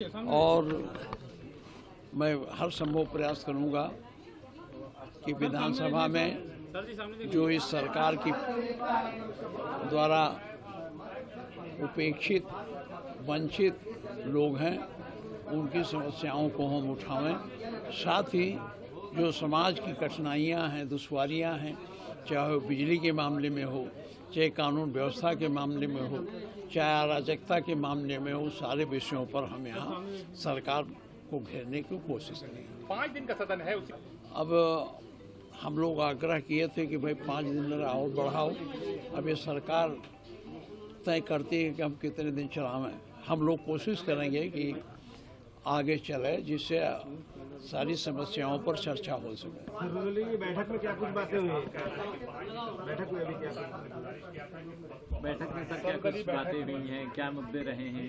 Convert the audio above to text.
और मैं हर संभव प्रयास करूँगा कि विधानसभा में जो इस सरकार की द्वारा उपेक्षित, वंचित लोग हैं, उनकी समस्याओं को हम उठाएँ साथ ही जो समाज की कठिनाइयाँ हैं दुश्वारियाँ हैं चाहे वो बिजली के मामले में हो चाहे कानून व्यवस्था के मामले में हो चाहे अराजकता के मामले में हो सारे विषयों पर हम यहाँ सरकार को घेरने की कोशिश करेंगे। पाँच दिन का सदन है उसी अब हम लोग आग्रह किए थे कि भाई पाँच दिन और बढ़ाओ। अब ये सरकार तय करती है कि हम कितने दिन चलावें हम लोग कोशिश करेंगे कि आगे चले जिससे सारी समस्याओं पर चर्चा हो सके। बैठक में क्या कुछ बातें हुई? बैठक में अभी क्या बैठक में सर क्या कुछ बातें हुई हैं? क्या मुद्दे रहे हैं?